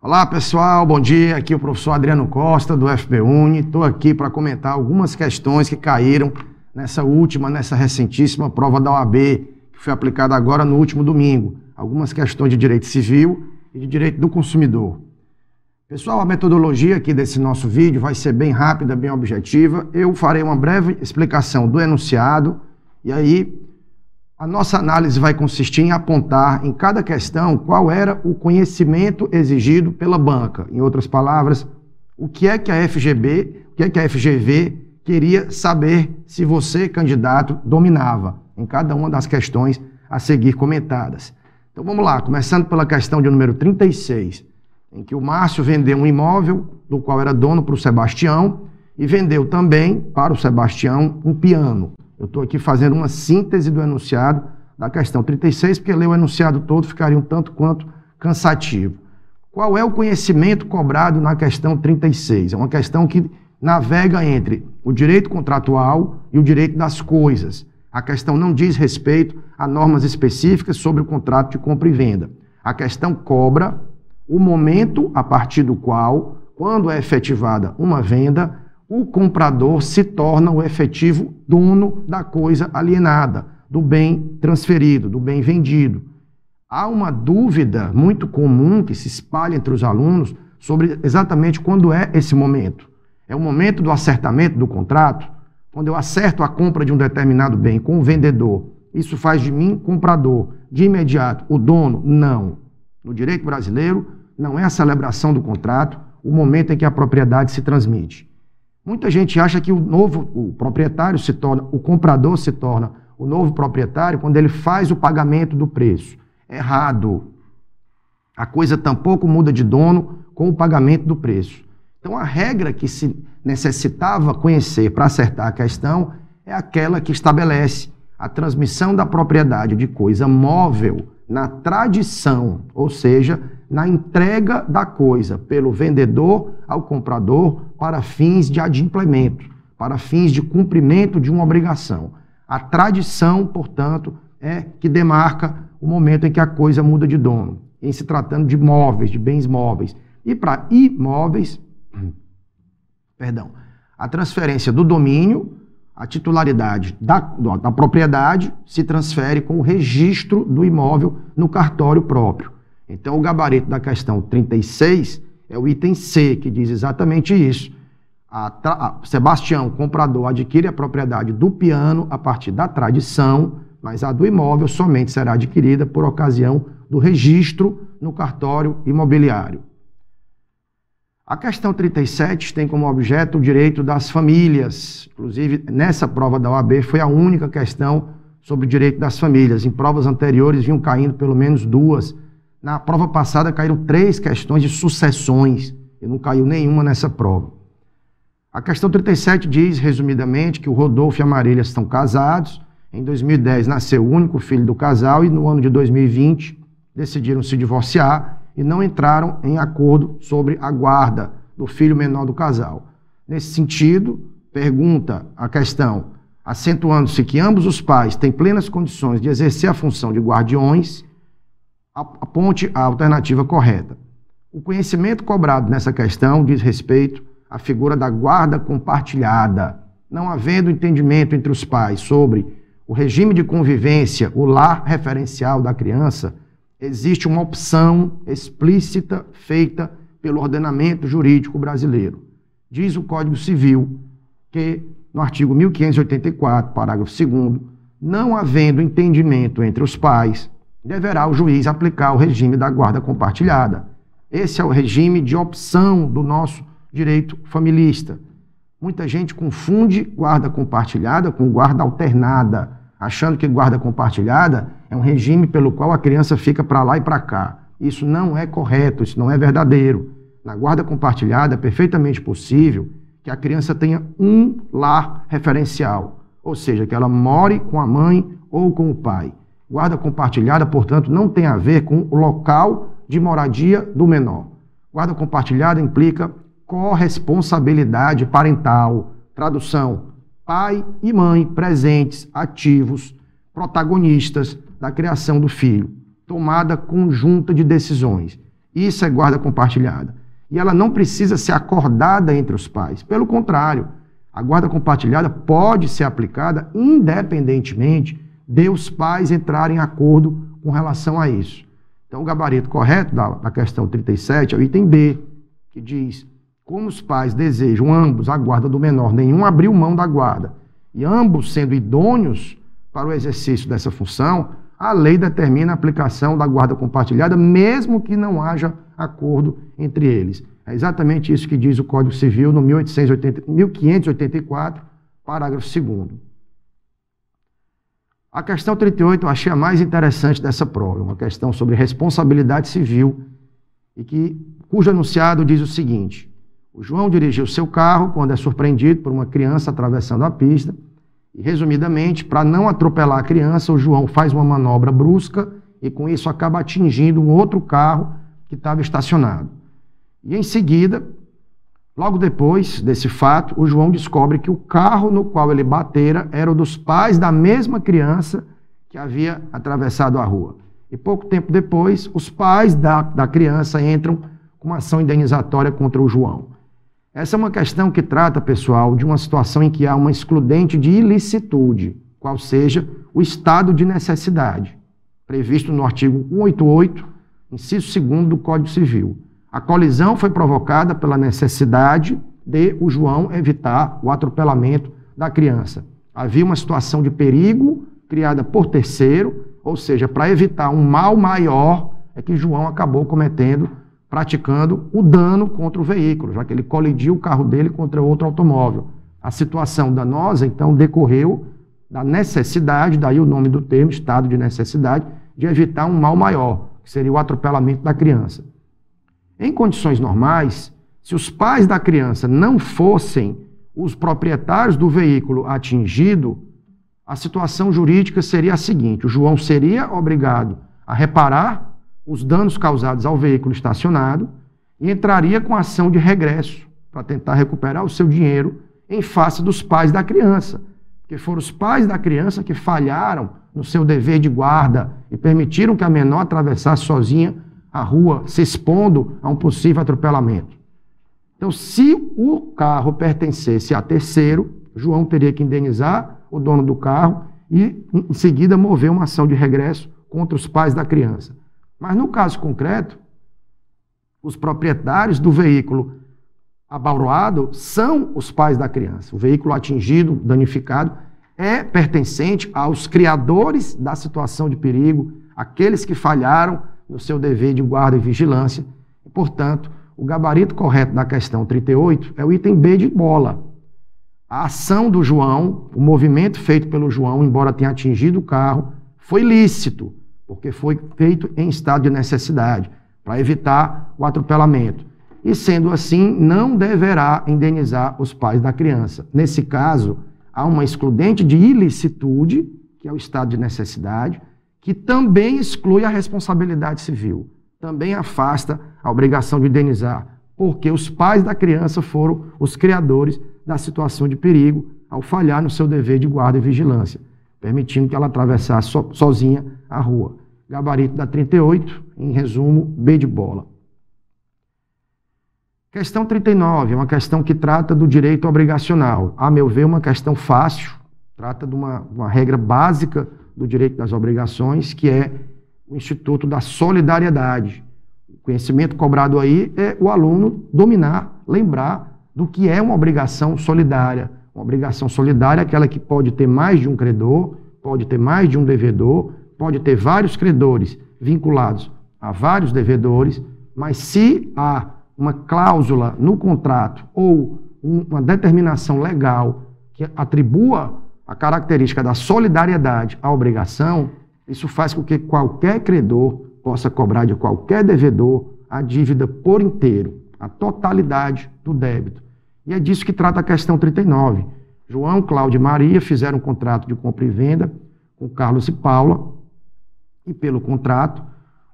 Olá pessoal, bom dia. Aqui é o professor Adriano Costa do FBUNI. Estou aqui para comentar algumas questões que caíram nessa última, nessa recentíssima prova da OAB, que foi aplicada agora no último domingo. Algumas questões de direito civil e de direito do consumidor. Pessoal, a metodologia aqui desse nosso vídeo vai ser bem rápida, bem objetiva. Eu farei uma breve explicação do enunciado e aí a nossa análise vai consistir em apontar em cada questão qual era o conhecimento exigido pela banca. Em outras palavras, o que é que a FGB, o que é que a FGV queria saber se você, candidato, dominava em cada uma das questões a seguir comentadas. Então vamos lá, começando pela questão de número 36, em que o Márcio vendeu um imóvel do qual era dono para o Sebastião e vendeu também para o Sebastião um piano. Eu estou aqui fazendo uma síntese do enunciado da questão 36, porque ler o enunciado todo ficaria um tanto quanto cansativo. Qual é o conhecimento cobrado na questão 36? É uma questão que navega entre o direito contratual e o direito das coisas. A questão não diz respeito a normas específicas sobre o contrato de compra e venda. A questão cobra o momento a partir do qual, quando é efetivada uma venda, o comprador se torna o efetivo dono da coisa alienada, do bem transferido, do bem vendido. Há uma dúvida muito comum que se espalha entre os alunos sobre exatamente quando é esse momento. É o momento do acertamento do contrato? Quando eu acerto a compra de um determinado bem com o vendedor, isso faz de mim comprador, de imediato, o dono? Não. No direito brasileiro, não é a celebração do contrato o momento em que a propriedade se transmite. Muita gente acha que o novo o proprietário se torna, o comprador se torna o novo proprietário quando ele faz o pagamento do preço. Errado. A coisa tampouco muda de dono com o pagamento do preço. Então a regra que se necessitava conhecer para acertar a questão é aquela que estabelece a transmissão da propriedade de coisa móvel na tradição, ou seja, na entrega da coisa pelo vendedor ao comprador para fins de adimplemento, para fins de cumprimento de uma obrigação. A tradição, portanto, é que demarca o momento em que a coisa muda de dono, em se tratando de móveis, de bens móveis. E para imóveis, perdão, a transferência do domínio, a titularidade da, da propriedade se transfere com o registro do imóvel no cartório próprio. Então, o gabarito da questão 36 é o item C, que diz exatamente isso. A, a Sebastião, comprador, adquire a propriedade do piano a partir da tradição, mas a do imóvel somente será adquirida por ocasião do registro no cartório imobiliário. A questão 37 tem como objeto o direito das famílias. Inclusive, nessa prova da OAB foi a única questão sobre o direito das famílias. Em provas anteriores vinham caindo pelo menos duas na prova passada caíram três questões de sucessões e não caiu nenhuma nessa prova. A questão 37 diz, resumidamente, que o Rodolfo e a Marília estão casados. Em 2010 nasceu o único filho do casal e no ano de 2020 decidiram se divorciar e não entraram em acordo sobre a guarda do filho menor do casal. Nesse sentido, pergunta a questão, acentuando-se que ambos os pais têm plenas condições de exercer a função de guardiões aponte a alternativa correta. O conhecimento cobrado nessa questão diz respeito à figura da guarda compartilhada. Não havendo entendimento entre os pais sobre o regime de convivência, o lar referencial da criança, existe uma opção explícita feita pelo ordenamento jurídico brasileiro. Diz o Código Civil que, no artigo 1584, parágrafo 2, não havendo entendimento entre os pais, deverá o juiz aplicar o regime da guarda compartilhada. Esse é o regime de opção do nosso direito familista. Muita gente confunde guarda compartilhada com guarda alternada, achando que guarda compartilhada é um regime pelo qual a criança fica para lá e para cá. Isso não é correto, isso não é verdadeiro. Na guarda compartilhada é perfeitamente possível que a criança tenha um lar referencial, ou seja, que ela more com a mãe ou com o pai. Guarda compartilhada, portanto, não tem a ver com o local de moradia do menor. Guarda compartilhada implica corresponsabilidade parental. Tradução: pai e mãe presentes, ativos, protagonistas da criação do filho. Tomada conjunta de decisões. Isso é guarda compartilhada. E ela não precisa ser acordada entre os pais. Pelo contrário, a guarda compartilhada pode ser aplicada independentemente de os pais entrarem em acordo com relação a isso. Então, o gabarito correto da, da questão 37 é o item B, que diz: como os pais desejam ambos a guarda do menor, nenhum abriu mão da guarda, e ambos sendo idôneos para o exercício dessa função, a lei determina a aplicação da guarda compartilhada, mesmo que não haja acordo entre eles. É exatamente isso que diz o Código Civil no 1880, 1584, parágrafo 2. A questão 38 eu achei a mais interessante dessa prova, uma questão sobre responsabilidade civil, e que, cujo enunciado diz o seguinte: o João dirigiu seu carro quando é surpreendido por uma criança atravessando a pista e, resumidamente, para não atropelar a criança, o João faz uma manobra brusca e, com isso, acaba atingindo um outro carro que estava estacionado. E, em seguida, logo depois desse fato, o João descobre que o carro no qual ele batera era o dos pais da mesma criança que havia atravessado a rua. E pouco tempo depois, os pais da, da criança entram com uma ação indenizatória contra o João. Essa é uma questão que trata, pessoal, de uma situação em que há uma excludente de ilicitude, qual seja o estado de necessidade, previsto no artigo 188, inciso 2 do Código Civil. A colisão foi provocada pela necessidade de o João evitar o atropelamento da criança. Havia uma situação de perigo criada por terceiro, ou seja, para evitar um mal maior, é que João acabou cometendo praticando o dano contra o veículo, já que ele colidiu o carro dele contra outro automóvel. A situação danosa, então, decorreu da necessidade, daí o nome do termo, estado de necessidade, de evitar um mal maior, que seria o atropelamento da criança. Em condições normais, se os pais da criança não fossem os proprietários do veículo atingido, a situação jurídica seria a seguinte: o João seria obrigado a reparar os danos causados ao veículo estacionado e entraria com ação de regresso para tentar recuperar o seu dinheiro em face dos pais da criança. Porque foram os pais da criança que falharam no seu dever de guarda e permitiram que a menor atravessasse sozinha a rua, se expondo a um possível atropelamento. Então, se o carro pertencesse a terceiro, João teria que indenizar o dono do carro e, em seguida, mover uma ação de regresso contra os pais da criança. Mas no caso concreto, os proprietários do veículo abauroado são os pais da criança. O veículo atingido, danificado, é pertencente aos criadores da situação de perigo, aqueles que falharam no seu dever de guarda e vigilância. Portanto, o gabarito correto da questão 38 é o item B de bola. A ação do João, o movimento feito pelo João, embora tenha atingido o carro, foi lícito porque foi feito em estado de necessidade, para evitar o atropelamento. E sendo assim, não deverá indenizar os pais da criança. Nesse caso, há uma excludente de ilicitude, que é o estado de necessidade, que também exclui a responsabilidade civil, também afasta a obrigação de indenizar, porque os pais da criança foram os criadores da situação de perigo ao falhar no seu dever de guarda e vigilância permitindo que ela atravessasse so, sozinha a rua. Gabarito da 38, em resumo, B de bola. Questão 39, é uma questão que trata do direito obrigacional. A meu ver, uma questão fácil, trata de uma, uma regra básica do direito das obrigações, que é o Instituto da Solidariedade. O conhecimento cobrado aí é o aluno dominar, lembrar do que é uma obrigação solidária uma obrigação solidária é aquela que pode ter mais de um credor, pode ter mais de um devedor, pode ter vários credores vinculados a vários devedores, mas se há uma cláusula no contrato ou uma determinação legal que atribua a característica da solidariedade à obrigação, isso faz com que qualquer credor possa cobrar de qualquer devedor a dívida por inteiro, a totalidade do débito. E é disso que trata a questão 39. João, Cláudio e Maria fizeram um contrato de compra e venda com Carlos e Paula, e pelo contrato,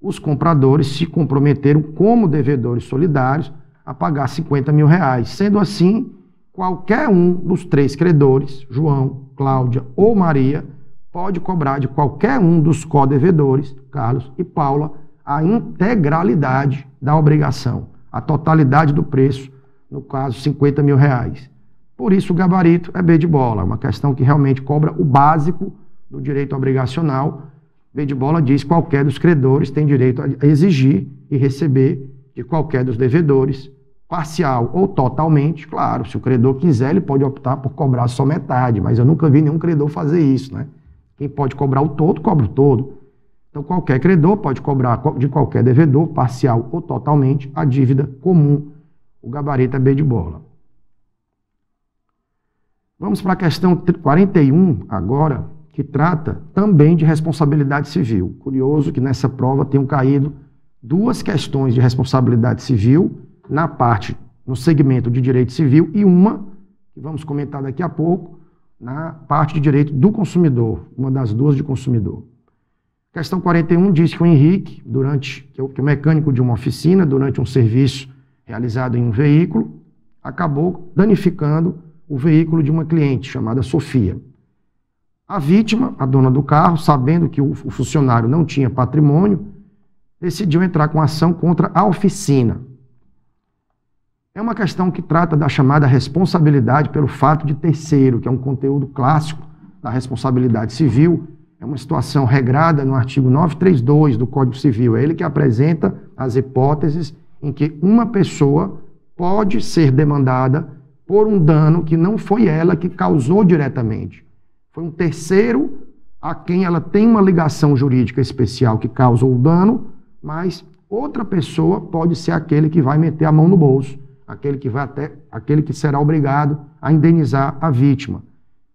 os compradores se comprometeram como devedores solidários a pagar 50 mil reais. Sendo assim, qualquer um dos três credores, João, Cláudia ou Maria, pode cobrar de qualquer um dos co-devedores, Carlos e Paula, a integralidade da obrigação, a totalidade do preço, no caso, 50 mil reais. Por isso, o gabarito é B de bola, uma questão que realmente cobra o básico do direito obrigacional. B de bola diz que qualquer dos credores tem direito a exigir e receber de qualquer dos devedores, parcial ou totalmente. Claro, se o credor quiser, ele pode optar por cobrar só metade, mas eu nunca vi nenhum credor fazer isso, né? Quem pode cobrar o todo, cobra o todo. Então, qualquer credor pode cobrar de qualquer devedor, parcial ou totalmente, a dívida comum. O gabarito é B de bola. Vamos para a questão 41 agora, que trata também de responsabilidade civil. Curioso que nessa prova tenham caído duas questões de responsabilidade civil na parte, no segmento de direito civil e uma, que vamos comentar daqui a pouco, na parte de direito do consumidor, uma das duas de consumidor. Questão 41 diz que o Henrique, durante que o mecânico de uma oficina, durante um serviço realizado em um veículo, acabou danificando o veículo de uma cliente chamada Sofia. A vítima, a dona do carro, sabendo que o funcionário não tinha patrimônio, decidiu entrar com ação contra a oficina. É uma questão que trata da chamada responsabilidade pelo fato de terceiro, que é um conteúdo clássico da responsabilidade civil. É uma situação regrada no artigo 932 do Código Civil. É ele que apresenta as hipóteses em que uma pessoa pode ser demandada por um dano que não foi ela que causou diretamente. Foi um terceiro a quem ela tem uma ligação jurídica especial que causou o dano, mas outra pessoa pode ser aquele que vai meter a mão no bolso, aquele que vai até aquele que será obrigado a indenizar a vítima.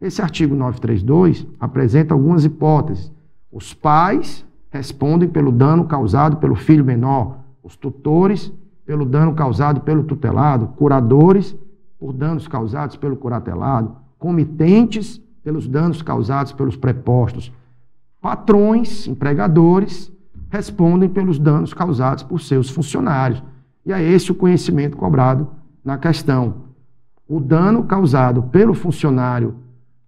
Esse artigo 932 apresenta algumas hipóteses. Os pais respondem pelo dano causado pelo filho menor, os tutores pelo dano causado pelo tutelado, curadores por danos causados pelo curatelado, comitentes pelos danos causados pelos prepostos, patrões, empregadores, respondem pelos danos causados por seus funcionários. E é esse o conhecimento cobrado na questão. O dano causado pelo funcionário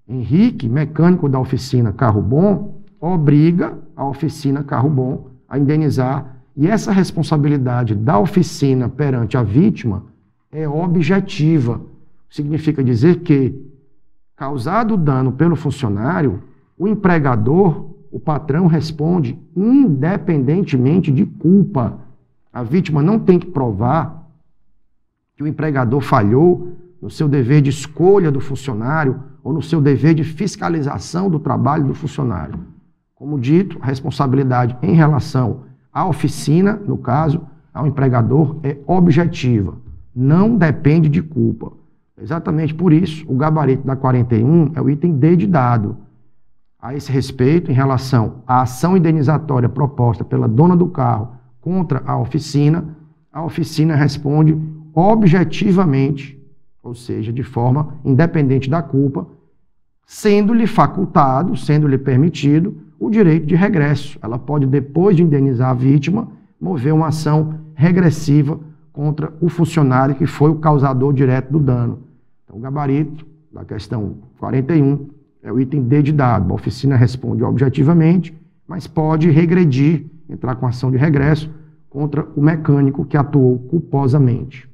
Henrique, mecânico da oficina Carro Bom, obriga a oficina Carro Bom a indenizar. E essa responsabilidade da oficina perante a vítima é objetiva. Significa dizer que, causado o dano pelo funcionário, o empregador, o patrão, responde independentemente de culpa. A vítima não tem que provar que o empregador falhou no seu dever de escolha do funcionário ou no seu dever de fiscalização do trabalho do funcionário. Como dito, a responsabilidade em relação à oficina, no caso, ao empregador, é objetiva não depende de culpa. Exatamente por isso, o gabarito da 41 é o item D de dado. A esse respeito, em relação à ação indenizatória proposta pela dona do carro contra a oficina, a oficina responde objetivamente, ou seja, de forma independente da culpa, sendo-lhe facultado, sendo-lhe permitido o direito de regresso. Ela pode, depois de indenizar a vítima, mover uma ação regressiva contra o funcionário que foi o causador direto do dano. Então, o gabarito da questão 41 é o item D de dado. A oficina responde objetivamente, mas pode regredir, entrar com ação de regresso contra o mecânico que atuou culposamente.